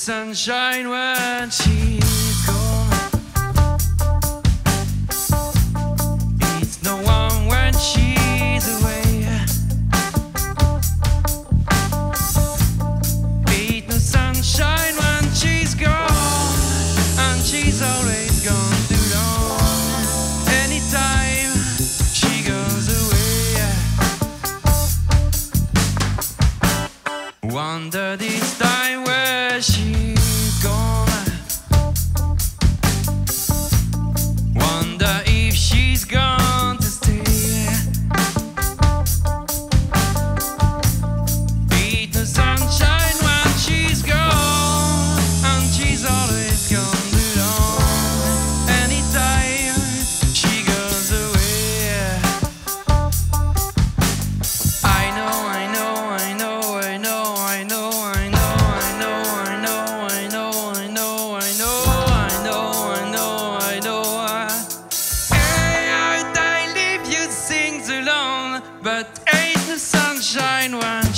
sunshine when she Wonder this time where she gone. but ain't the sunshine one.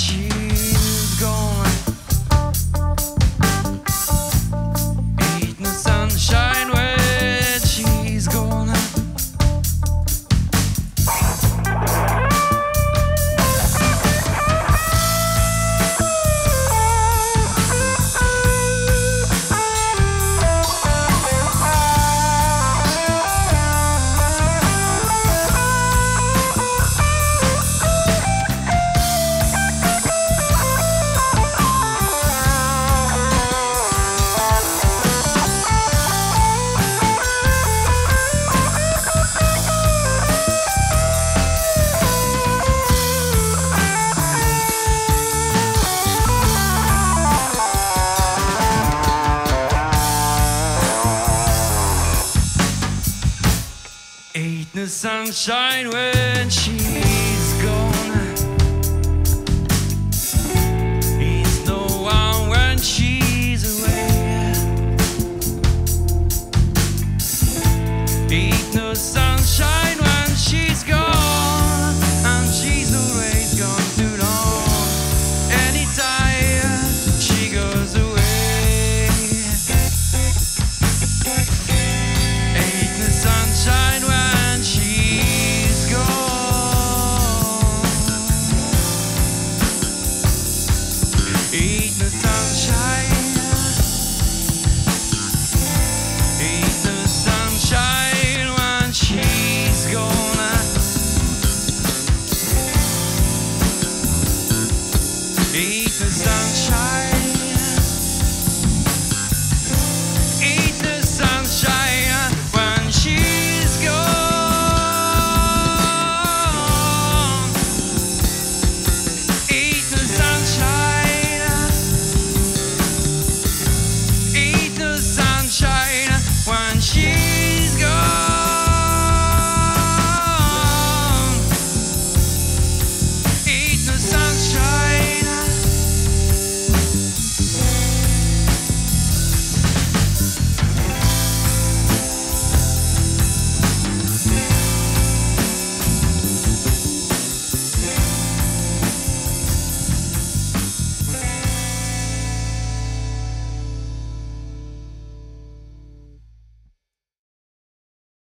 the sunshine when she Eat the sunshine. Eat the sunshine when. Eat the sunshine.